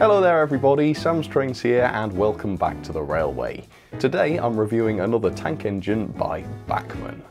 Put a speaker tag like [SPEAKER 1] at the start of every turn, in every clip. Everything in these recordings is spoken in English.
[SPEAKER 1] Hello there everybody, Sam's Trains here and welcome back to the railway. Today I'm reviewing another tank engine by Bachmann.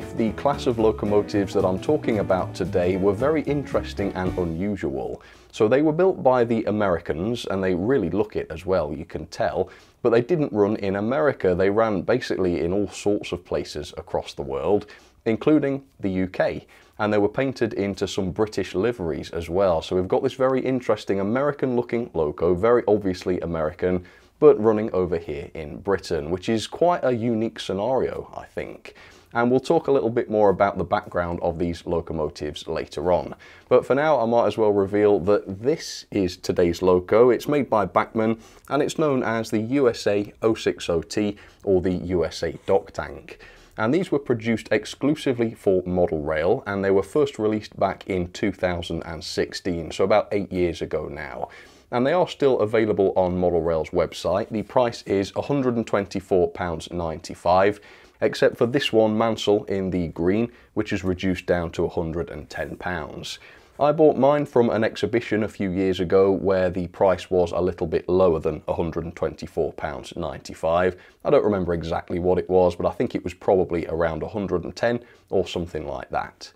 [SPEAKER 1] Life, the class of locomotives that I'm talking about today were very interesting and unusual. So they were built by the Americans, and they really look it as well, you can tell, but they didn't run in America. They ran basically in all sorts of places across the world, including the UK. And they were painted into some British liveries as well. So we've got this very interesting American looking loco, very obviously American, but running over here in Britain, which is quite a unique scenario, I think and we'll talk a little bit more about the background of these locomotives later on. But for now, I might as well reveal that this is today's loco. It's made by Bachmann, and it's known as the USA 060T or the USA Dock Tank. And these were produced exclusively for model rail, and they were first released back in 2016, so about eight years ago now and they are still available on Model Rail's website. The price is £124.95 except for this one Maunsell in the green, which is reduced down to £110. I bought mine from an exhibition a few years ago where the price was a little bit lower than £124.95. I don't remember exactly what it was, but I think it was probably around 110 or something like that.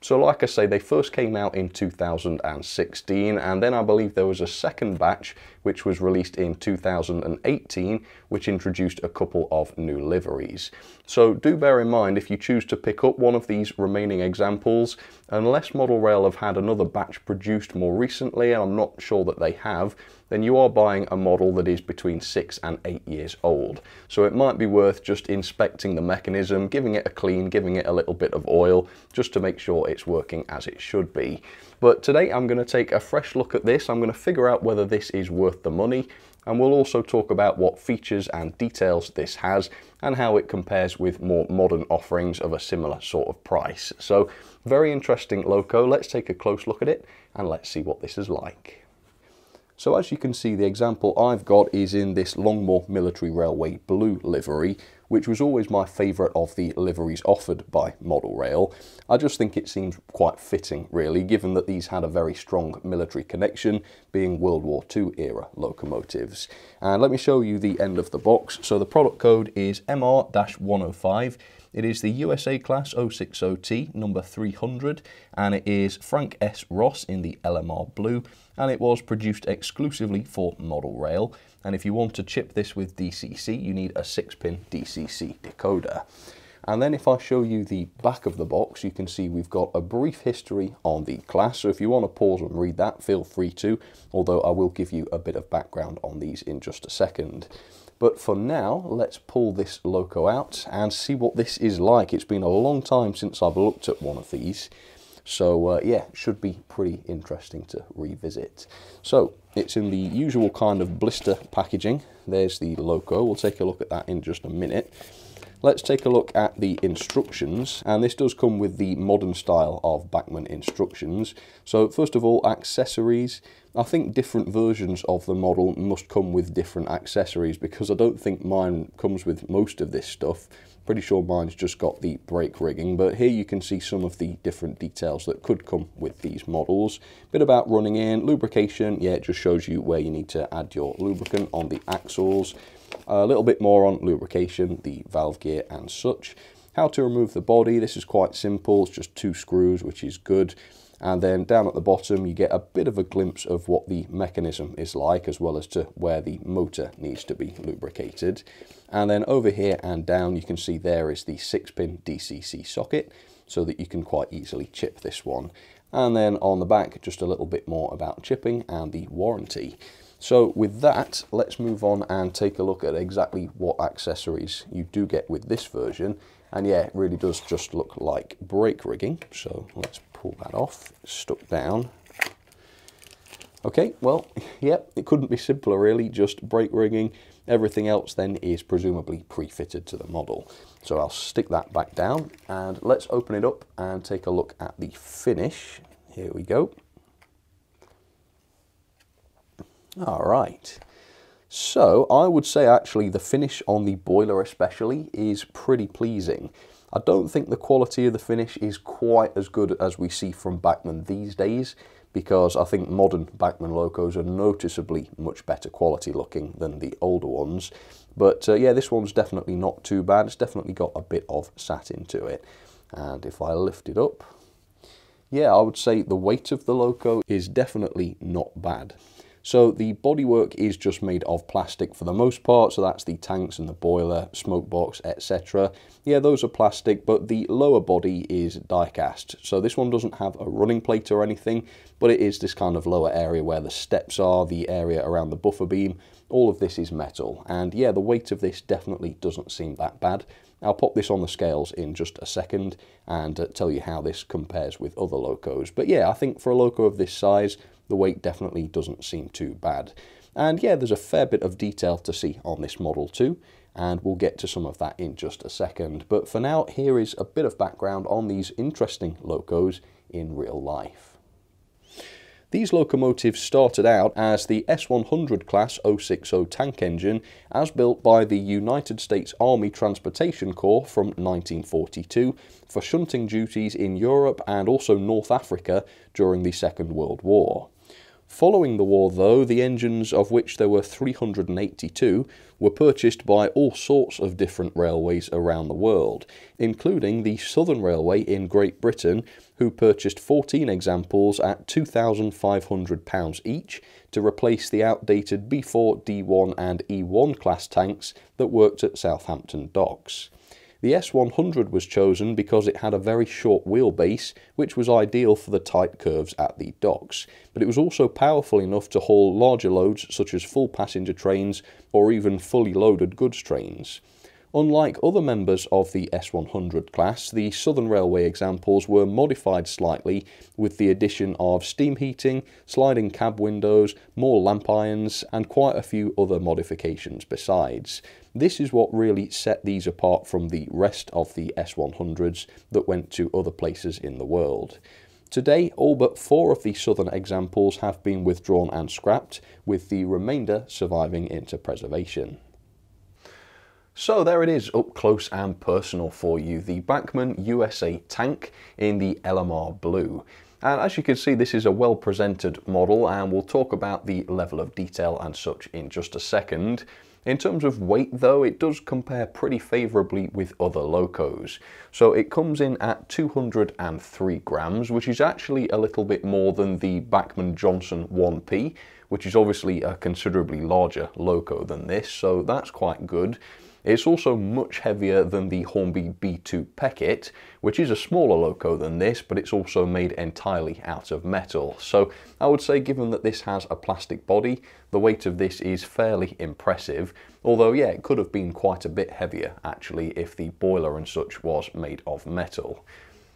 [SPEAKER 1] So like I say, they first came out in 2016 and then I believe there was a second batch which was released in 2018 which introduced a couple of new liveries. So do bear in mind if you choose to pick up one of these remaining examples, unless Model Rail have had another batch produced more recently, and I'm not sure that they have, then you are buying a model that is between six and eight years old. So it might be worth just inspecting the mechanism, giving it a clean, giving it a little bit of oil, just to make sure it's working as it should be. But today I'm going to take a fresh look at this. I'm going to figure out whether this is worth the money and we'll also talk about what features and details this has and how it compares with more modern offerings of a similar sort of price. So very interesting loco. Let's take a close look at it and let's see what this is like. So as you can see, the example I've got is in this Longmoor Military Railway blue livery, which was always my favourite of the liveries offered by Model Rail. I just think it seems quite fitting, really, given that these had a very strong military connection, being World War II era locomotives. And let me show you the end of the box. So the product code is MR-105. It is the USA Class 060T number 300 and it is Frank S. Ross in the LMR blue and it was produced exclusively for model rail and if you want to chip this with DCC you need a 6-pin DCC decoder. And then if I show you the back of the box, you can see we've got a brief history on the class. So if you want to pause and read that, feel free to, although I will give you a bit of background on these in just a second. But for now, let's pull this loco out and see what this is like. It's been a long time since I've looked at one of these. So uh, yeah, should be pretty interesting to revisit. So it's in the usual kind of blister packaging. There's the loco. We'll take a look at that in just a minute. Let's take a look at the instructions and this does come with the modern style of Bachmann instructions. So first of all accessories. I think different versions of the model must come with different accessories because I don't think mine comes with most of this stuff. Pretty sure mine's just got the brake rigging but here you can see some of the different details that could come with these models. Bit about running in, lubrication, yeah it just shows you where you need to add your lubricant on the axles. A little bit more on lubrication, the valve gear and such. How to remove the body, this is quite simple, it's just two screws which is good. And then down at the bottom you get a bit of a glimpse of what the mechanism is like as well as to where the motor needs to be lubricated. And then over here and down you can see there is the 6-pin DCC socket so that you can quite easily chip this one. And then on the back just a little bit more about chipping and the warranty. So with that, let's move on and take a look at exactly what accessories you do get with this version. And yeah, it really does just look like brake rigging. So let's pull that off, stuck down. Okay, well, yeah, it couldn't be simpler really, just brake rigging. Everything else then is presumably pre-fitted to the model. So I'll stick that back down and let's open it up and take a look at the finish. Here we go. All right. So I would say actually the finish on the boiler especially is pretty pleasing. I don't think the quality of the finish is quite as good as we see from Bachmann these days because I think modern Bachmann locos are noticeably much better quality looking than the older ones. But uh, yeah, this one's definitely not too bad. It's definitely got a bit of satin to it. And if I lift it up, yeah, I would say the weight of the loco is definitely not bad. So the bodywork is just made of plastic for the most part, so that's the tanks and the boiler, smoke box, etc. Yeah, those are plastic, but the lower body is die-cast. So this one doesn't have a running plate or anything, but it is this kind of lower area where the steps are, the area around the buffer beam, all of this is metal. And yeah, the weight of this definitely doesn't seem that bad. I'll pop this on the scales in just a second and uh, tell you how this compares with other locos. But yeah, I think for a loco of this size, the weight definitely doesn't seem too bad. And yeah, there's a fair bit of detail to see on this model too, and we'll get to some of that in just a second. But for now, here is a bit of background on these interesting locos in real life. These locomotives started out as the S100 class 060 tank engine as built by the United States Army Transportation Corps from 1942 for shunting duties in Europe and also North Africa during the Second World War. Following the war, though, the engines, of which there were 382, were purchased by all sorts of different railways around the world, including the Southern Railway in Great Britain, who purchased 14 examples at £2,500 each to replace the outdated B4, D1 and E1 class tanks that worked at Southampton docks. The S100 was chosen because it had a very short wheelbase, which was ideal for the tight curves at the docks, but it was also powerful enough to haul larger loads such as full passenger trains or even fully loaded goods trains. Unlike other members of the S100 class, the Southern Railway examples were modified slightly with the addition of steam heating, sliding cab windows, more lamp irons, and quite a few other modifications besides. This is what really set these apart from the rest of the S100s that went to other places in the world. Today, all but four of the southern examples have been withdrawn and scrapped, with the remainder surviving into preservation. So there it is, up close and personal for you, the Bachmann USA tank in the LMR blue. And as you can see, this is a well presented model and we'll talk about the level of detail and such in just a second. In terms of weight though, it does compare pretty favourably with other locos. So it comes in at 203 grams, which is actually a little bit more than the Bachmann Johnson 1P, which is obviously a considerably larger loco than this, so that's quite good. It's also much heavier than the Hornby B2 Peckett, which is a smaller loco than this, but it's also made entirely out of metal. So I would say given that this has a plastic body, the weight of this is fairly impressive, although yeah, it could have been quite a bit heavier actually if the boiler and such was made of metal.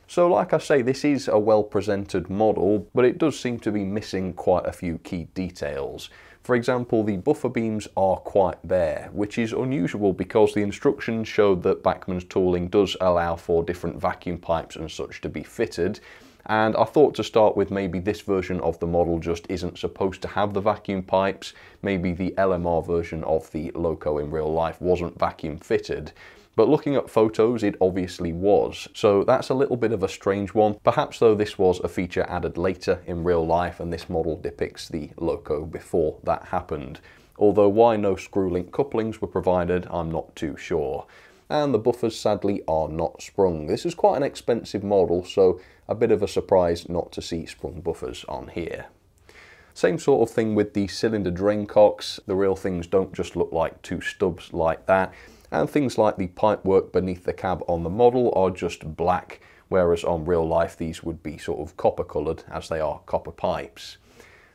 [SPEAKER 1] So like I say, this is a well presented model, but it does seem to be missing quite a few key details. For example, the buffer beams are quite bare, which is unusual because the instructions showed that Bachmann's tooling does allow for different vacuum pipes and such to be fitted, and I thought to start with maybe this version of the model just isn't supposed to have the vacuum pipes, maybe the LMR version of the Loco in real life wasn't vacuum fitted. But looking at photos, it obviously was. So that's a little bit of a strange one. Perhaps though this was a feature added later in real life and this model depicts the Loco before that happened. Although why no screw-link couplings were provided, I'm not too sure. And the buffers sadly are not sprung. This is quite an expensive model, so a bit of a surprise not to see sprung buffers on here. Same sort of thing with the cylinder drain cocks. The real things don't just look like two stubs like that and things like the pipework beneath the cab on the model are just black, whereas on real life these would be sort of copper coloured as they are copper pipes.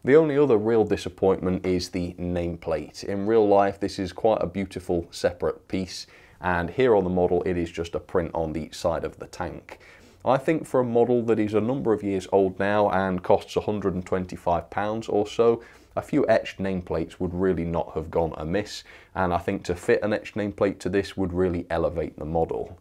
[SPEAKER 1] The only other real disappointment is the nameplate. In real life this is quite a beautiful separate piece and here on the model it is just a print on the side of the tank. I think for a model that is a number of years old now and costs £125 or so, a few etched nameplates would really not have gone amiss, and I think to fit an etched nameplate to this would really elevate the model.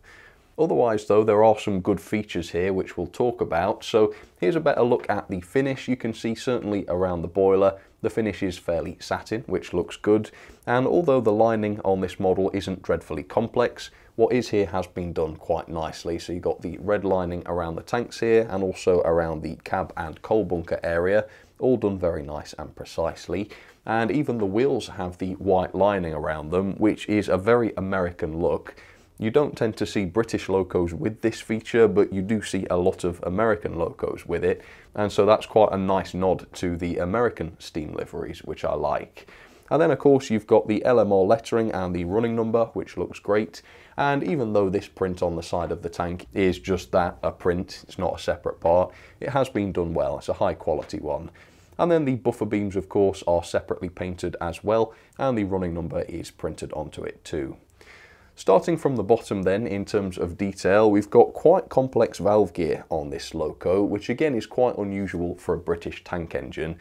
[SPEAKER 1] Otherwise though, there are some good features here which we'll talk about. So here's a better look at the finish. You can see certainly around the boiler, the finish is fairly satin, which looks good. And although the lining on this model isn't dreadfully complex, what is here has been done quite nicely. So you've got the red lining around the tanks here and also around the cab and coal bunker area, all done very nice and precisely. And even the wheels have the white lining around them, which is a very American look. You don't tend to see British locos with this feature, but you do see a lot of American locos with it. And so that's quite a nice nod to the American steam liveries, which I like. And then of course you've got the LMR lettering and the running number, which looks great. And even though this print on the side of the tank is just that, a print, it's not a separate part, it has been done well, it's a high quality one. And then the buffer beams of course are separately painted as well, and the running number is printed onto it too. Starting from the bottom then, in terms of detail, we've got quite complex valve gear on this loco, which again is quite unusual for a British tank engine,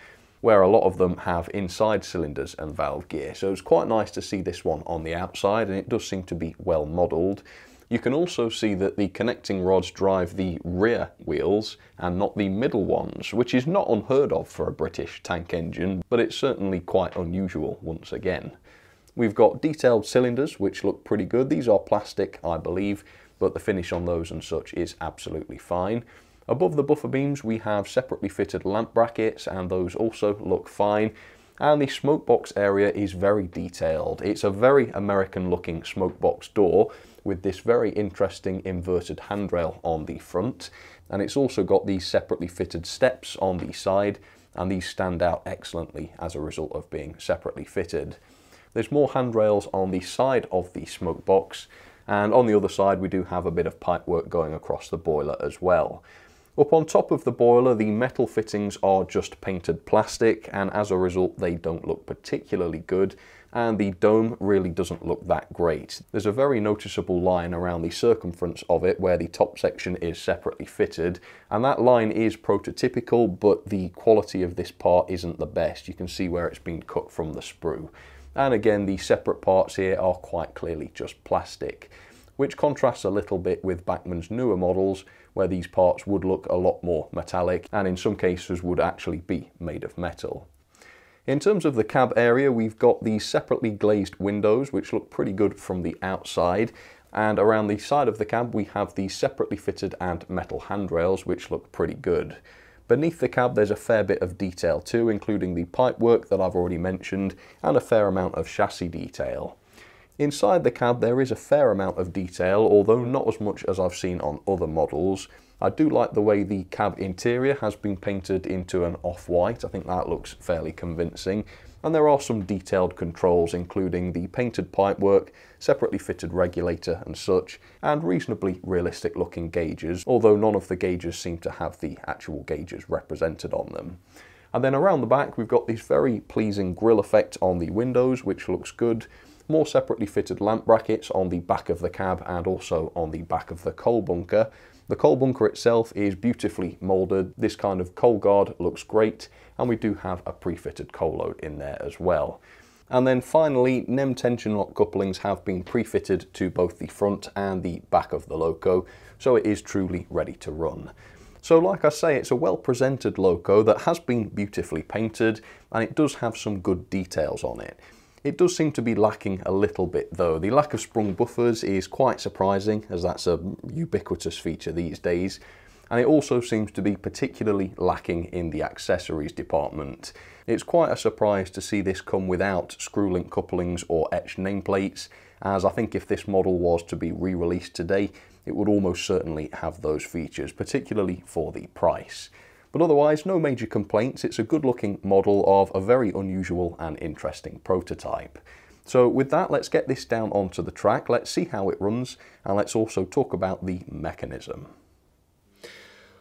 [SPEAKER 1] where a lot of them have inside cylinders and valve gear. So it's quite nice to see this one on the outside, and it does seem to be well modelled. You can also see that the connecting rods drive the rear wheels and not the middle ones, which is not unheard of for a British tank engine, but it's certainly quite unusual once again. We've got detailed cylinders, which look pretty good. These are plastic, I believe, but the finish on those and such is absolutely fine. Above the buffer beams, we have separately fitted lamp brackets, and those also look fine. And the smoke box area is very detailed. It's a very American looking smoke box door with this very interesting inverted handrail on the front. And it's also got these separately fitted steps on the side, and these stand out excellently as a result of being separately fitted. There's more handrails on the side of the smoke box and on the other side we do have a bit of pipe work going across the boiler as well. Up on top of the boiler the metal fittings are just painted plastic and as a result they don't look particularly good and the dome really doesn't look that great. There's a very noticeable line around the circumference of it where the top section is separately fitted and that line is prototypical but the quality of this part isn't the best. You can see where it's been cut from the sprue. And again, the separate parts here are quite clearly just plastic, which contrasts a little bit with Bachmann's newer models, where these parts would look a lot more metallic and in some cases would actually be made of metal. In terms of the cab area, we've got these separately glazed windows, which look pretty good from the outside. And around the side of the cab, we have these separately fitted and metal handrails, which look pretty good. Beneath the cab there's a fair bit of detail too, including the pipework that I've already mentioned, and a fair amount of chassis detail. Inside the cab there is a fair amount of detail, although not as much as I've seen on other models. I do like the way the cab interior has been painted into an off-white, I think that looks fairly convincing, and there are some detailed controls including the painted pipework, separately fitted regulator and such, and reasonably realistic looking gauges, although none of the gauges seem to have the actual gauges represented on them. And then around the back we've got this very pleasing grille effect on the windows which looks good, more separately fitted lamp brackets on the back of the cab and also on the back of the coal bunker. The coal bunker itself is beautifully moulded. This kind of coal guard looks great and we do have a pre-fitted coal load in there as well. And then finally, NEM tension lock couplings have been pre-fitted to both the front and the back of the loco, so it is truly ready to run. So like I say, it's a well presented loco that has been beautifully painted and it does have some good details on it. It does seem to be lacking a little bit though. The lack of sprung buffers is quite surprising as that's a ubiquitous feature these days. And it also seems to be particularly lacking in the accessories department. It's quite a surprise to see this come without screw-link couplings or etched nameplates, as I think if this model was to be re-released today, it would almost certainly have those features, particularly for the price. But otherwise, no major complaints. It's a good looking model of a very unusual and interesting prototype. So with that, let's get this down onto the track, let's see how it runs, and let's also talk about the mechanism.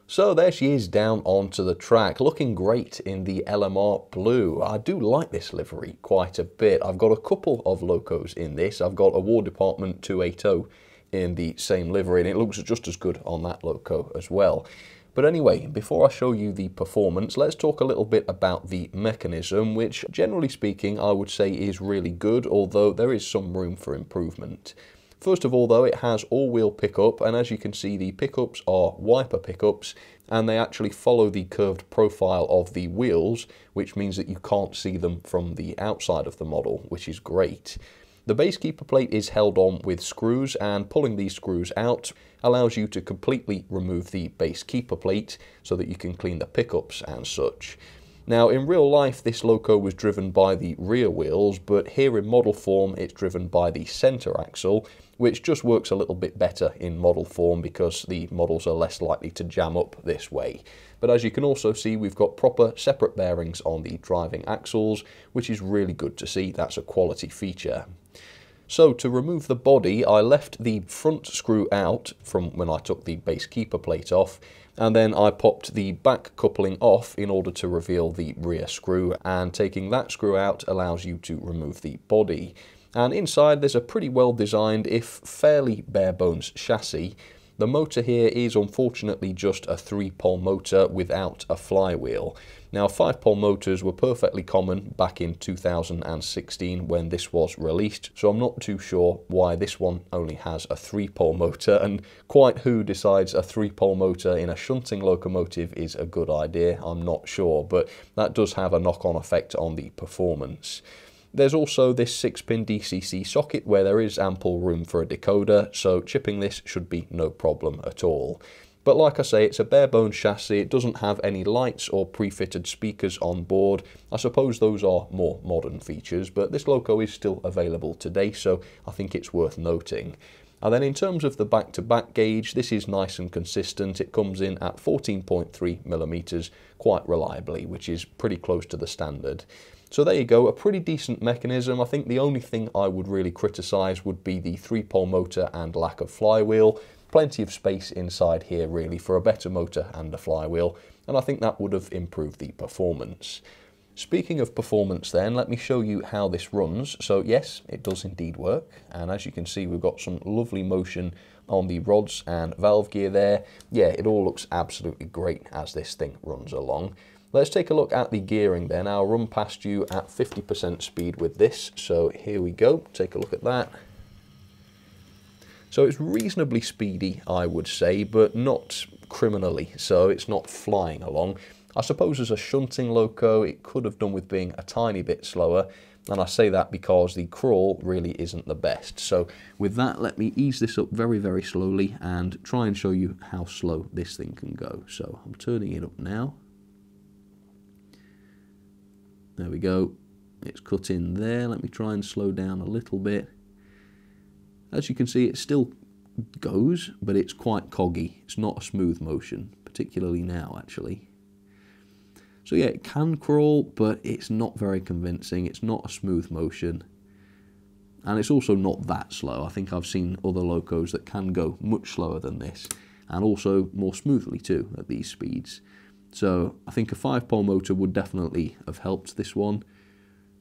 [SPEAKER 1] So there she is down onto the track, looking great in the LMR blue. I do like this livery quite a bit. I've got a couple of locos in this. I've got a War Department 280 in the same livery, and it looks just as good on that loco as well. But anyway, before I show you the performance, let's talk a little bit about the mechanism, which generally speaking I would say is really good, although there is some room for improvement. First of all though, it has all-wheel pickup and as you can see the pickups are wiper pickups and they actually follow the curved profile of the wheels, which means that you can't see them from the outside of the model, which is great. The base keeper plate is held on with screws and pulling these screws out allows you to completely remove the base keeper plate so that you can clean the pickups and such. Now in real life this loco was driven by the rear wheels but here in model form it's driven by the centre axle which just works a little bit better in model form because the models are less likely to jam up this way. But as you can also see we've got proper separate bearings on the driving axles which is really good to see, that's a quality feature. So to remove the body, I left the front screw out from when I took the base keeper plate off, and then I popped the back coupling off in order to reveal the rear screw, and taking that screw out allows you to remove the body. And inside there's a pretty well designed, if fairly bare bones chassis, the motor here is unfortunately just a three-pole motor without a flywheel. Now, five-pole motors were perfectly common back in 2016 when this was released, so I'm not too sure why this one only has a three-pole motor, and quite who decides a three-pole motor in a shunting locomotive is a good idea, I'm not sure, but that does have a knock-on effect on the performance. There's also this 6-pin DCC socket where there is ample room for a decoder, so chipping this should be no problem at all. But like I say, it's a bare bones chassis, it doesn't have any lights or pre-fitted speakers on board. I suppose those are more modern features, but this loco is still available today, so I think it's worth noting. And then in terms of the back-to-back -back gauge, this is nice and consistent. It comes in at 14.3 millimeters quite reliably, which is pretty close to the standard. So there you go, a pretty decent mechanism. I think the only thing I would really criticise would be the three-pole motor and lack of flywheel. Plenty of space inside here really for a better motor and a flywheel, and I think that would have improved the performance. Speaking of performance then, let me show you how this runs. So yes, it does indeed work, and as you can see we've got some lovely motion on the rods and valve gear there. Yeah, it all looks absolutely great as this thing runs along. Let's take a look at the gearing then. I'll run past you at 50% speed with this. So here we go, take a look at that. So it's reasonably speedy, I would say, but not criminally, so it's not flying along. I suppose as a shunting loco, it could have done with being a tiny bit slower, and I say that because the crawl really isn't the best. So with that, let me ease this up very, very slowly and try and show you how slow this thing can go. So I'm turning it up now. There we go. It's cut in there. Let me try and slow down a little bit. As you can see, it still goes, but it's quite coggy. It's not a smooth motion, particularly now, actually. So yeah, it can crawl, but it's not very convincing. It's not a smooth motion. And it's also not that slow. I think I've seen other locos that can go much slower than this, and also more smoothly too at these speeds. So I think a five pole motor would definitely have helped this one.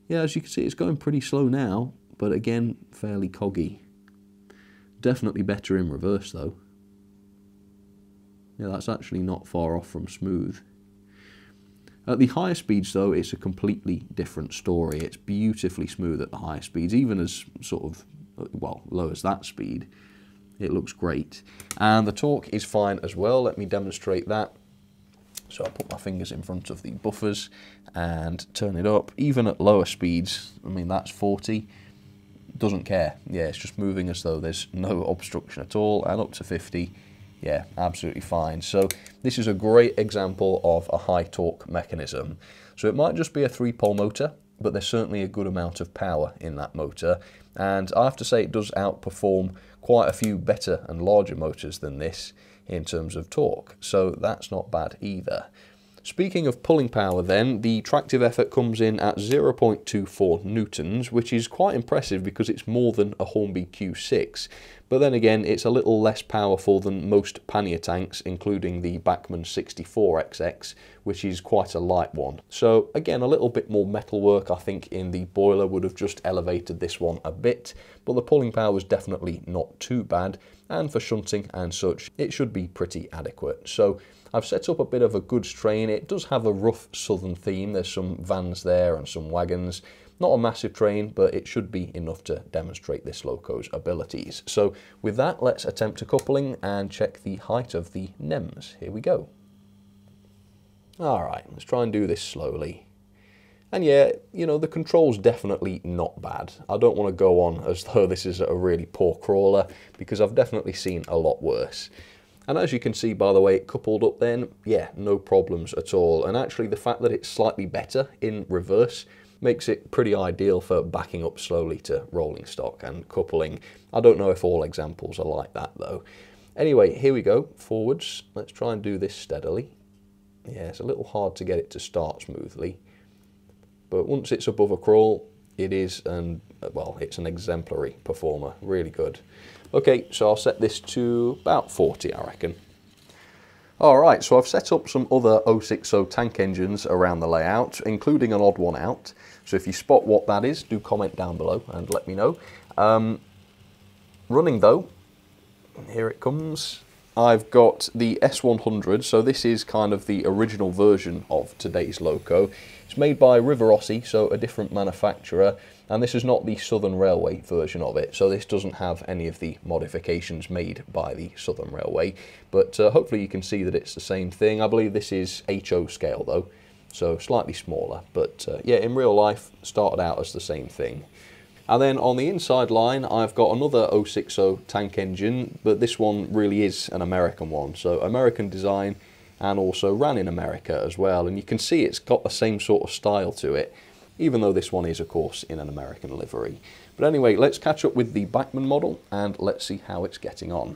[SPEAKER 1] Yeah, as you can see, it's going pretty slow now, but again, fairly coggy. Definitely better in reverse though. Yeah, that's actually not far off from smooth. At the higher speeds though, it's a completely different story. It's beautifully smooth at the higher speeds, even as sort of, well, low as that speed. It looks great. And the torque is fine as well. Let me demonstrate that. So I put my fingers in front of the buffers and turn it up. Even at lower speeds, I mean that's 40, doesn't care. Yeah, it's just moving as though there's no obstruction at all. And up to 50, yeah, absolutely fine. So this is a great example of a high torque mechanism. So it might just be a three pole motor, but there's certainly a good amount of power in that motor. And I have to say it does outperform quite a few better and larger motors than this in terms of torque, so that's not bad either. Speaking of pulling power then, the tractive effort comes in at 0.24 newtons, which is quite impressive because it's more than a Hornby Q6. But then again, it's a little less powerful than most pannier tanks, including the Bachmann 64XX, which is quite a light one. So again, a little bit more metalwork I think in the boiler would have just elevated this one a bit, but the pulling power was definitely not too bad, and for shunting and such, it should be pretty adequate. So I've set up a bit of a goods train. It does have a rough southern theme. There's some vans there and some wagons. Not a massive train, but it should be enough to demonstrate this loco's abilities. So with that, let's attempt a coupling and check the height of the NEMS. Here we go. All right, let's try and do this slowly. And yeah, you know, the control's definitely not bad. I don't want to go on as though this is a really poor crawler, because I've definitely seen a lot worse. And as you can see, by the way, it coupled up then, yeah, no problems at all. And actually the fact that it's slightly better in reverse makes it pretty ideal for backing up slowly to rolling stock and coupling. I don't know if all examples are like that though. Anyway, here we go, forwards. Let's try and do this steadily. Yeah, it's a little hard to get it to start smoothly. But once it's above a crawl, it is, an, well, it's an exemplary performer, really good. Okay, so I'll set this to about 40, I reckon. All right, so I've set up some other 060 tank engines around the layout, including an odd one out. So if you spot what that is, do comment down below and let me know. Um, running though, here it comes. I've got the S100, so this is kind of the original version of today's loco. It's made by Rivarossi, so a different manufacturer, and this is not the Southern Railway version of it, so this doesn't have any of the modifications made by the Southern Railway, but uh, hopefully you can see that it's the same thing. I believe this is HO scale though, so slightly smaller, but uh, yeah, in real life, started out as the same thing. And then on the inside line, I've got another 060 tank engine, but this one really is an American one. So American design and also ran in America as well. And you can see it's got the same sort of style to it, even though this one is, of course, in an American livery. But anyway, let's catch up with the Bachmann model and let's see how it's getting on.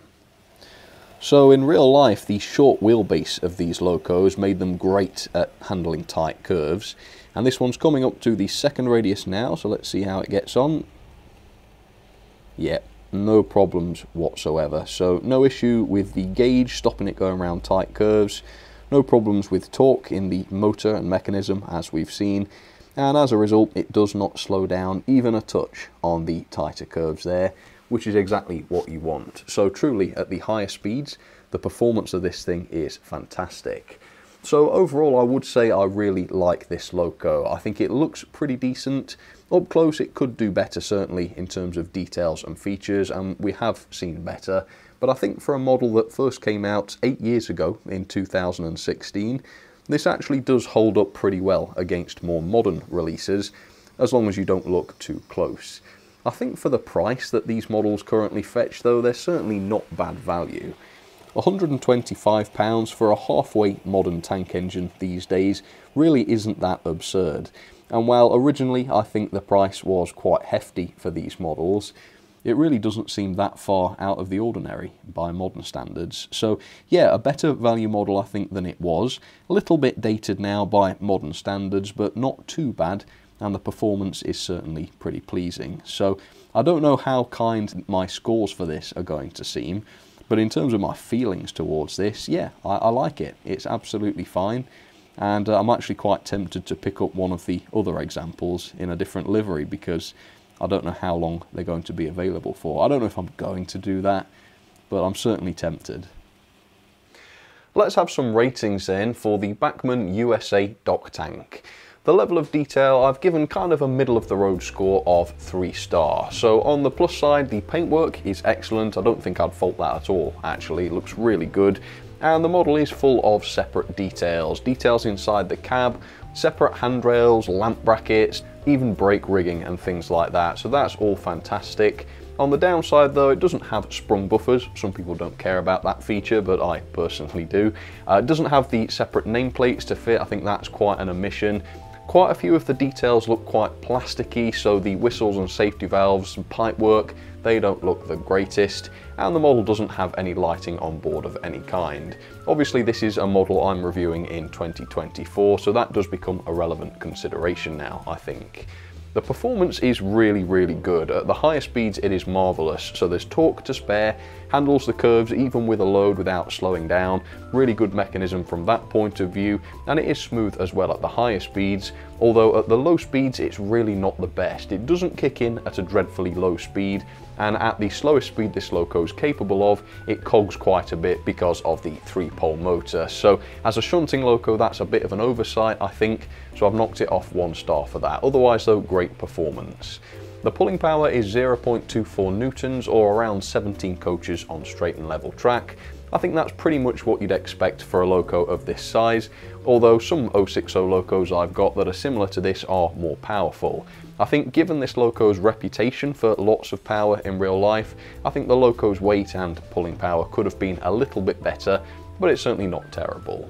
[SPEAKER 1] So in real life, the short wheelbase of these locos made them great at handling tight curves. And this one's coming up to the second radius now, so let's see how it gets on. Yep, no problems whatsoever. So no issue with the gauge stopping it going around tight curves. No problems with torque in the motor and mechanism as we've seen. And as a result, it does not slow down even a touch on the tighter curves there, which is exactly what you want. So truly, at the higher speeds, the performance of this thing is fantastic. So overall, I would say I really like this Loco. I think it looks pretty decent. Up close, it could do better, certainly, in terms of details and features, and we have seen better. But I think for a model that first came out eight years ago, in 2016, this actually does hold up pretty well against more modern releases, as long as you don't look too close. I think for the price that these models currently fetch, though, they're certainly not bad value. £125 for a halfway modern tank engine these days really isn't that absurd. And while originally I think the price was quite hefty for these models, it really doesn't seem that far out of the ordinary by modern standards. So yeah, a better value model I think than it was. A little bit dated now by modern standards, but not too bad, and the performance is certainly pretty pleasing. So I don't know how kind my scores for this are going to seem, but in terms of my feelings towards this, yeah, I, I like it. It's absolutely fine. And uh, I'm actually quite tempted to pick up one of the other examples in a different livery because I don't know how long they're going to be available for. I don't know if I'm going to do that, but I'm certainly tempted. Let's have some ratings then for the Bachmann USA Dock Tank. The level of detail, I've given kind of a middle of the road score of 3 star. So on the plus side, the paintwork is excellent. I don't think I'd fault that at all, actually. It looks really good. And the model is full of separate details. Details inside the cab, separate handrails, lamp brackets, even brake rigging and things like that. So that's all fantastic. On the downside though, it doesn't have sprung buffers. Some people don't care about that feature, but I personally do. Uh, it doesn't have the separate nameplates to fit. I think that's quite an omission. Quite a few of the details look quite plasticky, so the whistles and safety valves and pipe work, they don't look the greatest, and the model doesn't have any lighting on board of any kind. Obviously this is a model I'm reviewing in 2024, so that does become a relevant consideration now, I think. The performance is really, really good. At the higher speeds, it is marvellous. So there's torque to spare, handles the curves even with a load without slowing down. Really good mechanism from that point of view, and it is smooth as well at the higher speeds, although at the low speeds, it's really not the best. It doesn't kick in at a dreadfully low speed, and at the slowest speed this loco is capable of, it cogs quite a bit because of the three-pole motor. So as a shunting loco, that's a bit of an oversight, I think, so I've knocked it off one star for that. Otherwise though, great performance. The pulling power is 0.24 newtons or around 17 coaches on straight and level track. I think that's pretty much what you'd expect for a loco of this size, although some 060 locos I've got that are similar to this are more powerful. I think given this loco's reputation for lots of power in real life, I think the loco's weight and pulling power could have been a little bit better, but it's certainly not terrible.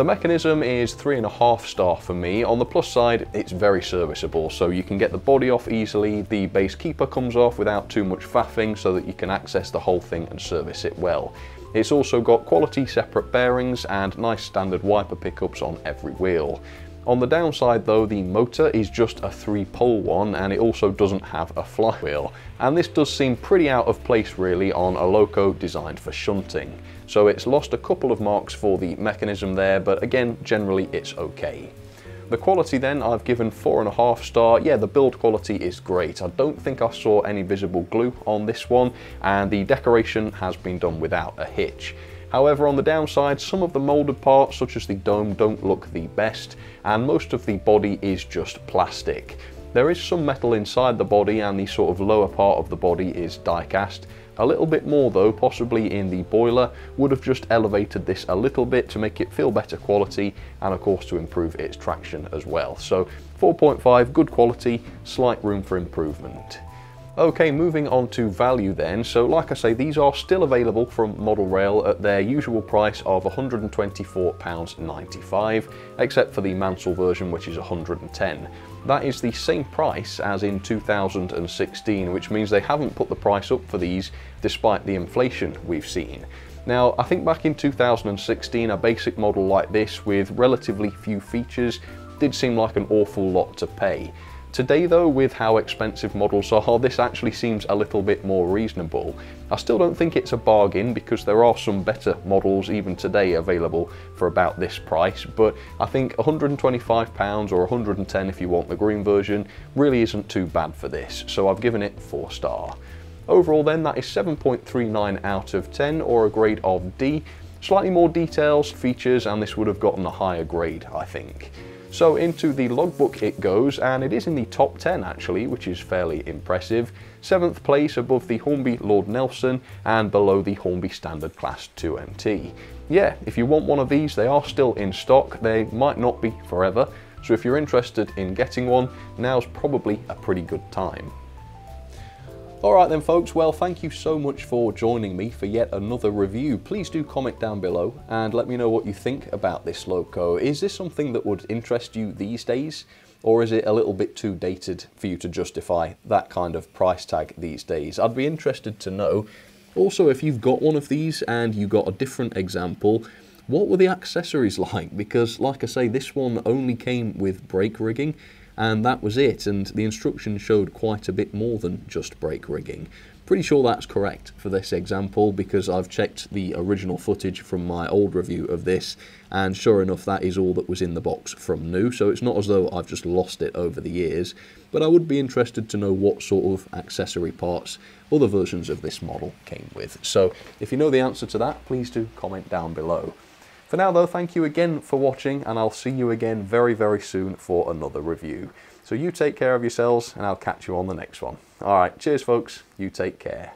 [SPEAKER 1] The mechanism is three and a half star for me. On the plus side, it's very serviceable, so you can get the body off easily, the base keeper comes off without too much faffing so that you can access the whole thing and service it well. It's also got quality separate bearings and nice standard wiper pickups on every wheel. On the downside though, the motor is just a three pole one and it also doesn't have a flywheel. And this does seem pretty out of place really on a loco designed for shunting. So it's lost a couple of marks for the mechanism there, but again, generally it's okay. The quality then, I've given four and a half star. Yeah, the build quality is great. I don't think I saw any visible glue on this one, and the decoration has been done without a hitch. However, on the downside, some of the moulded parts, such as the dome, don't look the best, and most of the body is just plastic. There is some metal inside the body and the sort of lower part of the body is die cast, a little bit more though, possibly in the boiler, would have just elevated this a little bit to make it feel better quality and of course to improve its traction as well. So 4.5, good quality, slight room for improvement. Okay, moving on to value then. So like I say, these are still available from Model Rail at their usual price of £124.95, except for the Maunsell version, which is 110 that is the same price as in 2016, which means they haven't put the price up for these despite the inflation we've seen. Now, I think back in 2016, a basic model like this with relatively few features did seem like an awful lot to pay. Today though, with how expensive models are, this actually seems a little bit more reasonable. I still don't think it's a bargain because there are some better models even today available for about this price, but I think £125 or 110 if you want the green version really isn't too bad for this, so I've given it 4 star. Overall then, that is 7.39 out of 10 or a grade of D. Slightly more details, features, and this would have gotten a higher grade, I think. So into the logbook it goes, and it is in the top 10 actually, which is fairly impressive. Seventh place above the Hornby Lord Nelson and below the Hornby Standard Class 2MT. Yeah, if you want one of these, they are still in stock. They might not be forever, so if you're interested in getting one, now's probably a pretty good time. Alright then folks, well thank you so much for joining me for yet another review. Please do comment down below and let me know what you think about this Loco. Is this something that would interest you these days? Or is it a little bit too dated for you to justify that kind of price tag these days? I'd be interested to know. Also, if you've got one of these and you got a different example, what were the accessories like? Because like I say, this one only came with brake rigging and that was it and the instructions showed quite a bit more than just brake rigging. Pretty sure that's correct for this example because I've checked the original footage from my old review of this and sure enough that is all that was in the box from new so it's not as though I've just lost it over the years but I would be interested to know what sort of accessory parts other versions of this model came with. So if you know the answer to that please do comment down below. For now though, thank you again for watching and I'll see you again very, very soon for another review. So you take care of yourselves and I'll catch you on the next one. Alright, cheers folks, you take care.